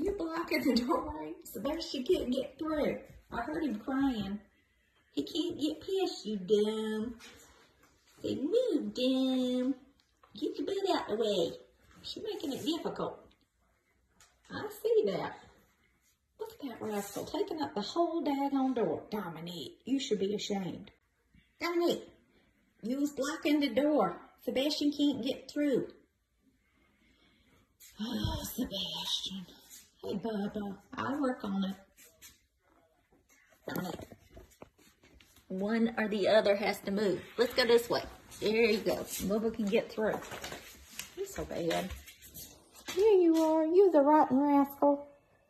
You blocking the doorway. Sebastian can't get through. I heard him crying. He can't get past you, dumb. Say, move, dumb. Get your butt out of the way. She's making it difficult. I see that. Look at that rascal taking up the whole daggone door. Dominique, you should be ashamed. Dominique, you was blocking the door. Sebastian can't get through. Oh, Sebastian. Hey, Bubba, I'll work on it. Dominique. One or the other has to move. Let's go this way. There you go. Bubba can get through. He's so bad. Here you are. You the rotten rascal.